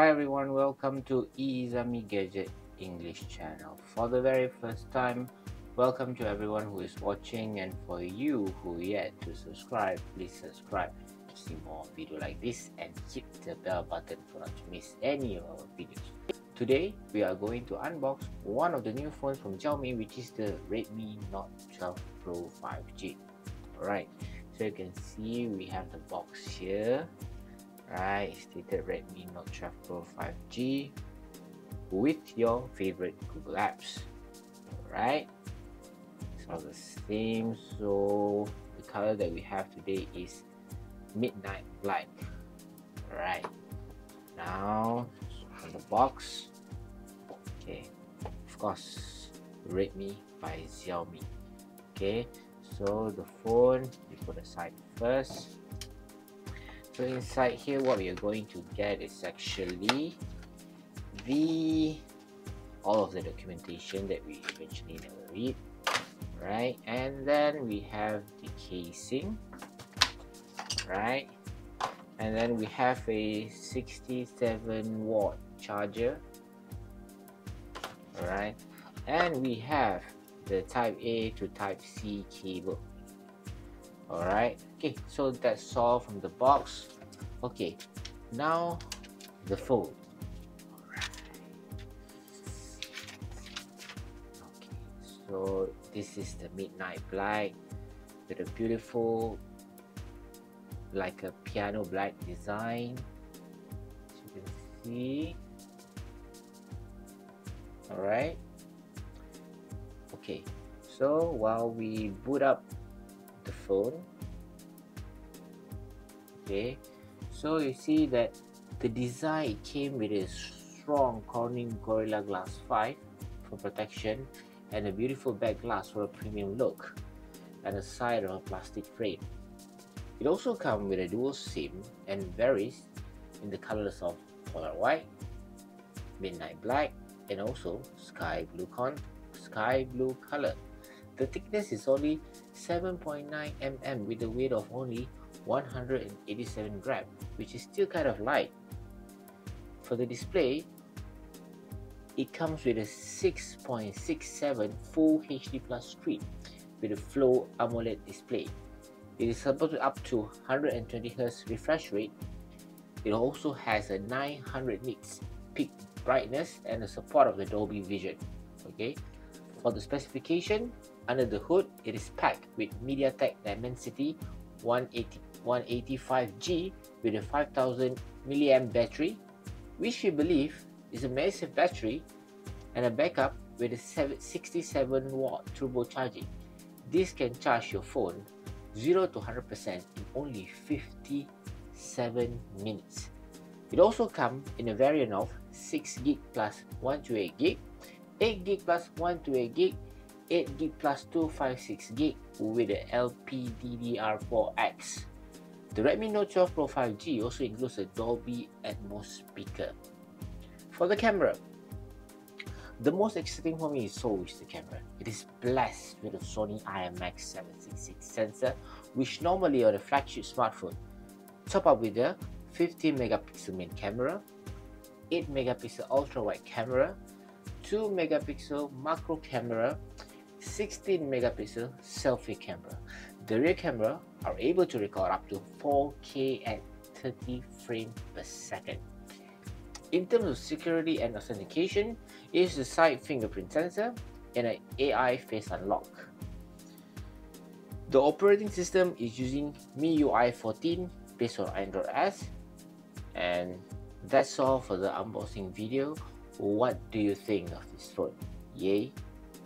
Hi everyone, welcome to Izami Gadget English channel. For the very first time, welcome to everyone who is watching and for you who yet to subscribe, please subscribe to see more video like this and hit the bell button for not to miss any of our videos. Today, we are going to unbox one of the new phones from Xiaomi which is the Redmi Note 12 Pro 5G. Alright, so you can see we have the box here right stated redmi note 12 pro 5g with your favorite google apps. Right it's all the same so the color that we have today is midnight black. Right now on the box okay of course redmi by xiaomi. Okay so the phone you put aside first so inside here what we are going to get is actually the all of the documentation that we eventually never read right? And then we have the casing right? And then we have a 67 watt charger alright and we have the type A to type C cable alright. Okay so that's all from the box. Okay now the phone okay so this is the midnight black with a beautiful like a piano black design. As you can see. Alright. Okay so while we boot up okay so you see that the design came with a strong Corning Gorilla Glass 5 for protection and a beautiful back glass for a premium look and a side of a plastic frame it also comes with a dual SIM and varies in the colors of polar white, midnight black, and also sky blue con sky blue color. The thickness is only 7.9 mm with a weight of only 187 gram, which is still kind of light. For the display, it comes with a 6.67 Full HD Plus screen with a Flow AMOLED display. It is supported up to 120Hz refresh rate. It also has a 900 nits peak brightness and the support of the Dolby Vision. Okay, for the specification, under the hood, it is packed with MediaTek Dimensity 180, 185G with a 5000 mAh battery, which we believe is a massive battery, and a backup with a 67 watt turbo charging. This can charge your phone 0 to 100% in only 57 minutes. It also comes in a variant of 6GB plus 128GB, 8GB plus 128GB, 8GB plus 256GB with the LPDDR4X. The Redmi Note 12 Pro 5G also includes a Dolby Atmos speaker. For the camera, the most exciting for me is always the camera. It is blessed with a Sony IMX766 sensor, which normally on a flagship smartphone. Top up with a 15 megapixel main camera, 8 megapixel ultra wide camera, 2 megapixel macro camera, 16 megapixel selfie camera. The rear camera are able to record up to 4K at 30 frames per second. In terms of security and authentication, it is a side fingerprint sensor and an AI face unlock. The operating system is using MIUI 14 based on Android S and that's all for the unboxing video. What do you think of this phone? Yay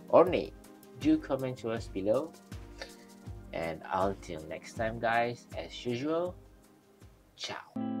or nay? Do comment to us below. And until next time guys, as usual, ciao.